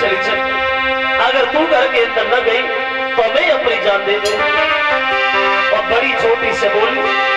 चली चल। अगर तू घर के अंदर न गई तो मैं अपनी जान दे दूँगी और बड़ी छोटी से बोली